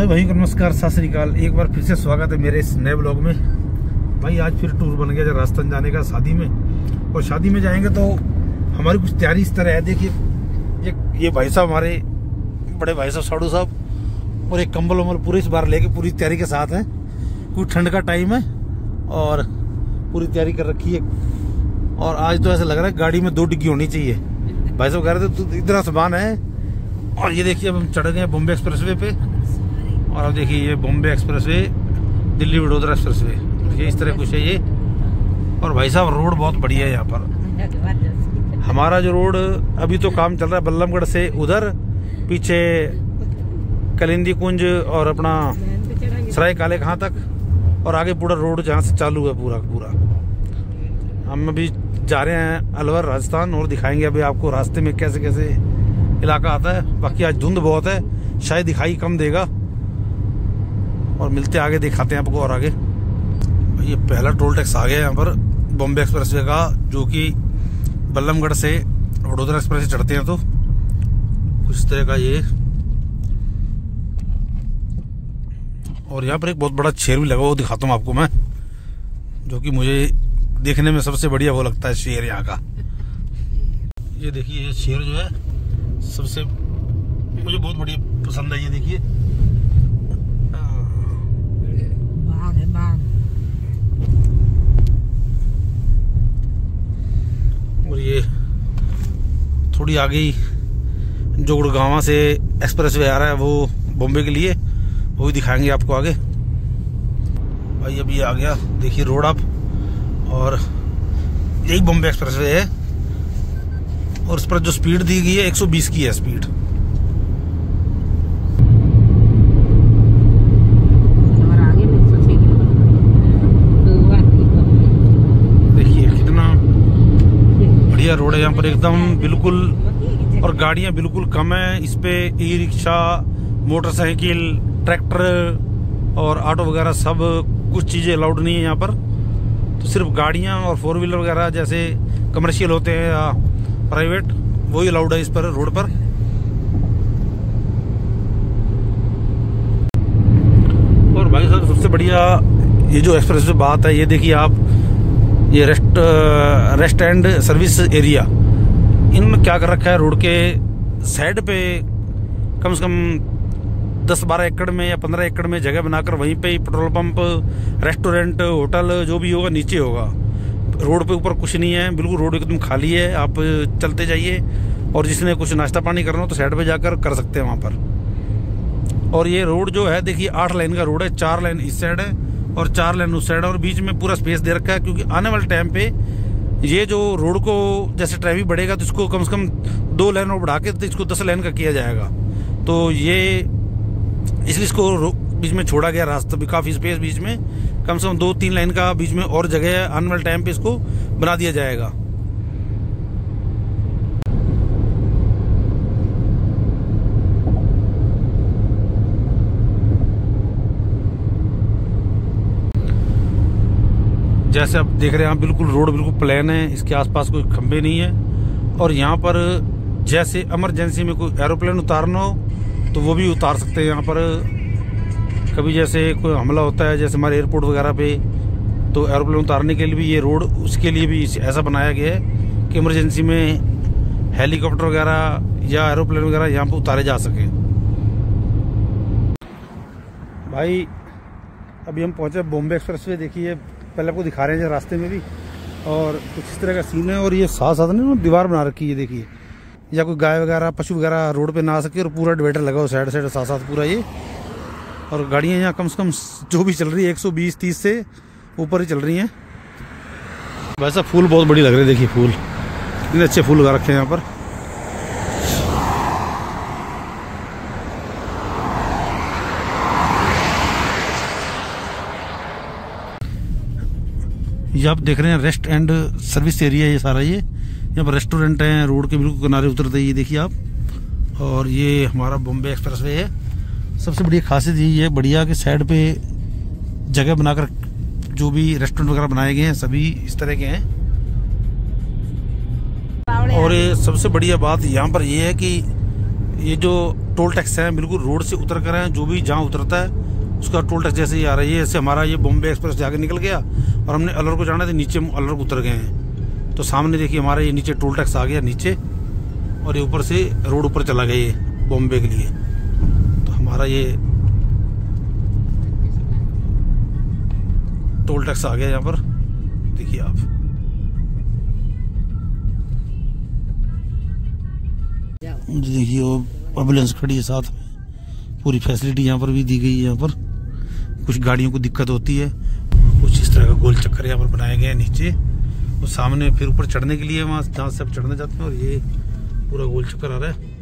सभी भाई को नमस्कार, सत श्रीकाल एक बार फिर से स्वागत है मेरे इस नए ब्लॉग में। भाई, आज फिर टूर बन गया राजस्थान जाने का, शादी में। और शादी में जाएँगे तो हमारी कुछ तैयारी इस तरह है, देखिए। ये ये भाई साहब हमारे, बड़े भाई साहब, साड़ू साहब, और एक कंबल उम्बल पूरे इस बार लेके पूरी तैयारी के साथ है। कुछ ठंड का टाइम है, और पूरी तैयारी कर रखी है। और आज तो ऐसा लग रहा है गाड़ी में दो डिग्गी होनी चाहिए। भाई साहब कह रहे थे इतना सामान है। और ये देखिए, अब हम चढ़ गए बॉम्बे एक्सप्रेसवे पे। और अब देखिए ये बॉम्बे एक्सप्रेसवे, दिल्ली वडोदरा एक्सप्रेसवे। ये इस तरह कुछ है ये। और भाई साहब, रोड बहुत बढ़िया है यहाँ पर। हमारा जो रोड अभी तो काम चल रहा है बल्लमगढ़ से उधर, पीछे कलिंदी कुंज और अपना सराय काले कहाँ तक, और आगे पूरा रोड जहाँ से चालू है पूरा पूरा। हम अभी जा रहे हैं अलवर, राजस्थान, और दिखाएँगे अभी आपको रास्ते में कैसे कैसे इलाका आता है। बाकी आज धुंध बहुत है, शायद दिखाई कम देगा। और मिलते आगे, दिखाते हैं आपको और आगे। ये पहला टोल टैक्स आ गया यहाँ पर, बॉम्बे एक्सप्रेसवे का, जो कि बल्लमगढ़ से वडोदरा एक्सप्रेस से चढ़ते हैं तो। कुछ तरह का ये। और यहाँ पर एक बहुत बड़ा शेर भी लगा वो दिखाता हूँ आपको मैं, जो कि मुझे देखने में सबसे बढ़िया वो लगता है, शेर यहाँ का। ये देखिए, ये शेर जो है, सबसे मुझे बहुत बढ़िया पसंद है, ये देखिए और ये थोड़ी आगे ही जो गुड़गावा से एक्सप्रेस वे आ रहा है, वो बॉम्बे के लिए, वो भी दिखाएँगे आपको आगे। भाई, अभी आ गया, देखिए रोड आप, और यही बॉम्बे एक्सप्रेस वे है, और उस पर जो स्पीड दी गई है 120 की है स्पीड देखिए कितना बढ़िया रोड है, यहाँ पर एकदम बिल्कुल और गाड़ियाँ बिल्कुल कम है। इस पे ई रिक्शा मोटरसाइकिल, ट्रैक्टर और ऑटो वगैरह सब कुछ चीज़ें अलाउड नहीं है यहाँ पर। तो सिर्फ़ गाड़ियाँ और फोर व्हीलर वगैरह जैसे कमर्शियल होते हैं, या प्राइवेट वही अलाउड है इस पर, रोड पर। और भाई साहब, सबसे बढ़िया ये जो एक्सप्रेस बात है, ये देखिए आप ये rest rest and service area इनमें क्या कर रखा है? रोड के साइड पे कम से कम दस बारह एकड़ में या पंद्रह एकड़ में जगह बनाकर वहीं पे ही पेट्रोल पंप रेस्टोरेंट होटल, जो भी होगा, नीचे होगा। रोड पे ऊपर कुछ नहीं है। बिल्कुल रोड एकदम खाली है। आप चलते जाइए। और जिसने कुछ नाश्ता पानी करना हो तो साइड पे जाकर कर सकते हैं वहाँ पर। और ये रोड जो है, देखिए, आठ लाइन का रोड है, चार लाइन इस साइड है। और चार लेन उस साइड और बीच में पूरा स्पेस दे रखा है, क्योंकि आने वाले टाइम पे ये जो रोड को, जैसे ट्रैफ़िक बढ़ेगा तो इसको कम से कम दो लेन और बढ़ा के तो इसको दस लेन का किया जाएगा। तो ये, इसलिए इसको बीच में छोड़ा गया रास्ता भी, काफ़ी स्पेस बीच में, कम से कम दो तीन लाइन का बीच में और जगह आने वाले टाइम पे इसको बना दिया जाएगा। जैसे आप देख रहे हैं बिल्कुल रोड बिल्कुल प्लेन है, इसके आसपास कोई खंबे नहीं है। और यहाँ पर जैसे इमरजेंसी में कोई एरोप्लेन उतारना हो तो वो भी उतार सकते हैं यहाँ पर। कभी जैसे कोई हमला होता है, जैसे हमारे एयरपोर्ट वगैरह पे तो एरोप्लेन उतारने के लिए भी ये रोड, उसके लिए भी ऐसा बनाया गया है कि इमरजेंसी में हेलीकॉप्टर वगैरह या एरोप्लेन वगैरह यहाँ पर उतारे जा सके। भाई, अभी हम पहुँचे बॉम्बे एक्सप्रेस वे देखिए पहले आपको दिखा रहे हैं रास्ते में भी। और कुछ इस तरह का सीन है और ये साथ साथ नहीं दीवार बना रखी है देखिए। या कोई गाय वगैरह, पशु वगैरह रोड पे ना आ सके और पूरा डिवाइडर लगा हो साइड साइड साथ साथ पूरा ये। और गाड़ियाँ यहाँ कम से कम जो भी चल रही है 120 30 से ऊपर ही चल रही हैं। वैसा फूल बहुत बड़ी लग रही है, देखिए फूल। इतने अच्छे फूल लगा रखे हैं यहाँ पर। ये आप देख रहे हैं रेस्ट एंड सर्विस एरिया ये सारा ये। यहाँ पर रेस्टोरेंट है, रोड के बिल्कुल किनारे उतरते ये देखिए आप। और ये हमारा बॉम्बे एक्सप्रेस वे है। सबसे बढ़िया खासियत यही है, बढ़िया के साइड पे जगह बनाकर जो भी रेस्टोरेंट वगैरह बनाए गए हैं, सभी इस तरह के हैं। और ये सबसे बढ़िया बात यहाँ पर ये है कि ये जो टोल टैक्स है, बिल्कुल रोड से उतर कर है, जो भी जहाँ उतरता है, उसका टोल टैक्स जैसे ही आ रही है, जैसे हमारा ये बॉम्बे एक्सप्रेस जाके निकल गया और हमने अलर को जाना था, नीचे अलर को उतर गए हैं। तो सामने देखिए हमारा ये नीचे टोल टैक्स आ गया नीचे, और ये ऊपर से रोड ऊपर चला गया ये, बॉम्बे के लिए। तो हमारा ये टोल टैक्स आ गया यहाँ पर। देखिए आप। जी देखिए, वो एंबुलेंस खड़ी है साथ में। पूरी फैसिलिटी यहाँ पर भी दी गई है यहाँ पर। कुछ गाड़ियों को दिक्कत होती है। गोल चक्कर यहाँ पर बनाए गए हैं नीचे। और सामने फिर ऊपर चढ़ने के लिए वहाँ जहाँ से आप चढ़ने जाते हैं और ये पूरा गोल चक्कर आ रहा है।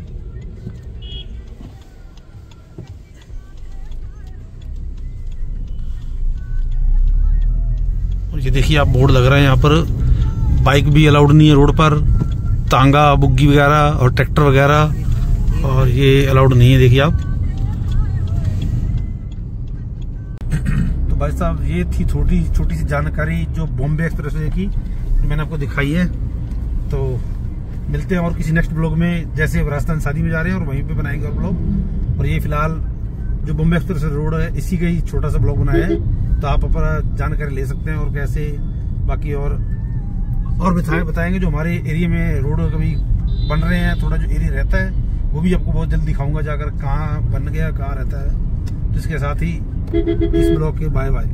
और ये देखिए, आप बोर्ड लग रहा है यहाँ पर। बाइक भी अलाउड नहीं है रोड पर। तांगा, बुग्गी वगैरह और ट्रैक्टर वगैरह। और ये अलाउड नहीं है, देखिए आप। भाई साहब, ये थी छोटी छोटी सी जानकारी जो बॉम्बे एक्सप्रेस वे की मैंने आपको दिखाई है। तो मिलते हैं और किसी नेक्स्ट ब्लॉग में। जैसे राजस्थान शादी में जा रहे हैं और वहीं पे बनाएँगे और ब्लॉग और ये फ़िलहाल जो बॉम्बे एक्सप्रेस रोड है, इसी का ही छोटा सा ब्लॉग बनाया है। तो आप अपना जानकारी ले सकते हैं और कैसे बाकी और और बताए बताएँगे जो हमारे एरिया में रोड कभी बन रहे हैं, थोड़ा जो एरिया रहता है, वो भी आपको बहुत जल्दी दिखाऊँगा जाकर कहाँ बन गया, कहाँ रहता है। जिसके साथ ही इस ब्लॉग के बाय बाय।